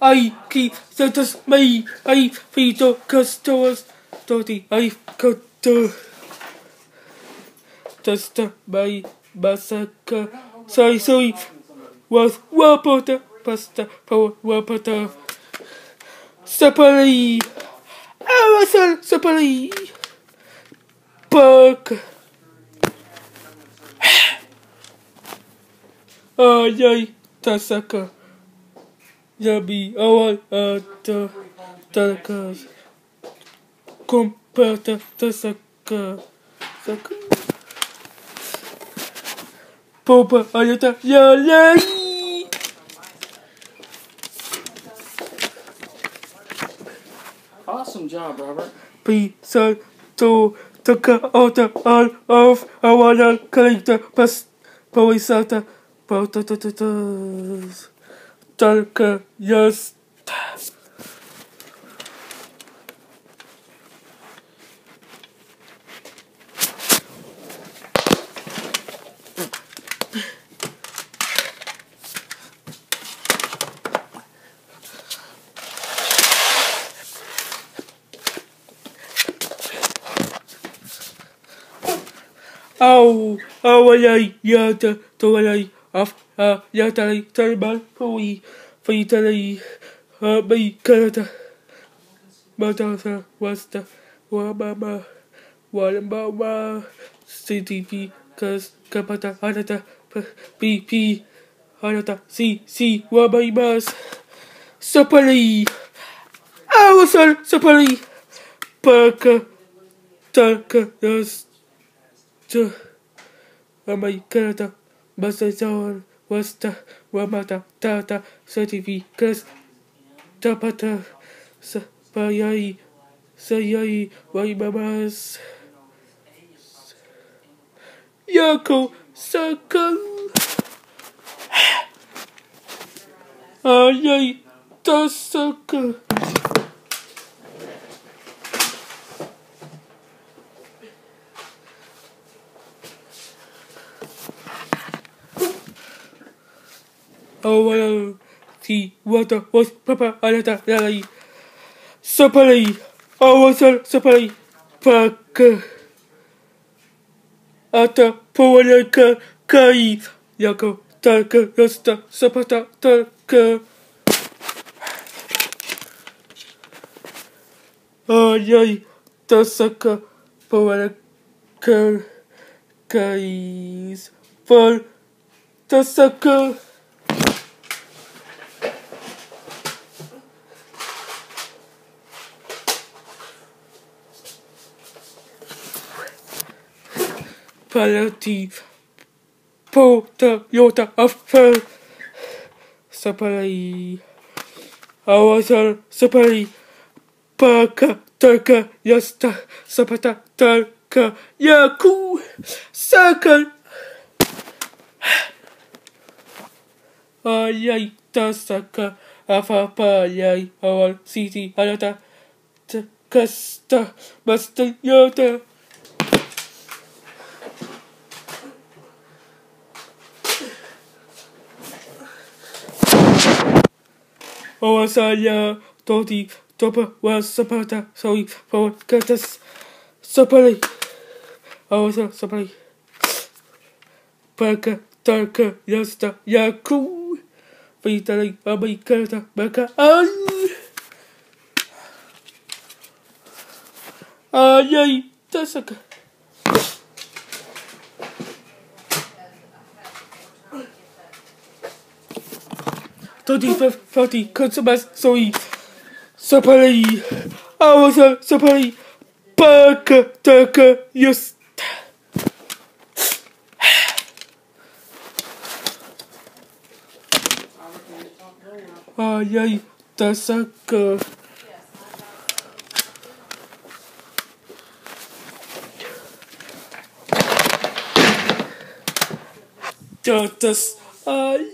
I keep sentences me. I feed the customers. Dirty. I cut the. Just my massacre. Sorry, sorry. Was Wapota. Pasta. Power. Wapota. Separately. Amazon. Separately. Buck. Ay, ay, tasaka. Yabi, awal, ata. Popa, ayata, yalay! Awesome job, Robert. Pisa, to, taka, ota, all of, pas, pawisata, pautatatas. Talka, yes. Au, awalay, yata, tawalay, af, a, yatalay, talbal, pui, fitalay, a, may, kalata, matasa, wasta, wababa, walambaba, CTP, kas, kapata, hanata, PP, hanata, si, si, wabay, mas, sapalay, awasal, sapalay, paka, taka, yas, to Amai Kanata Basta Sawan Wasta Wamata Tata Sativi Kas Tapata Sapayai Sayai Waimamas Yako Sakal Ayai Tasaka اولا تیوتا وس پپا التا لای سپلی اوسل سپلی پک اتا پولک کای یکو ترک یستا سپتا ترک آیای تسک پولک کایز پر تسک tasaka Palati Pota Yota Afel Sapalai Awasal Sapalai Paka Taka Yasta Sapata Taka Yaku Sakal. Ayai Tasaka Afapayai Awal Siti Alata Kasta Basta Yota Owasaya Toti Topa was Sapata Sorry for Katas Sapali. Awasa Sapali. Paka Taka Yasta Yaku. Vitali Abai Kata Baka Ay Ayay Tasaka Toti Fati Consumas Sorry Sapali Awasa Sapali Paka Taka Yasta Ayay Tasaka Tatas Ay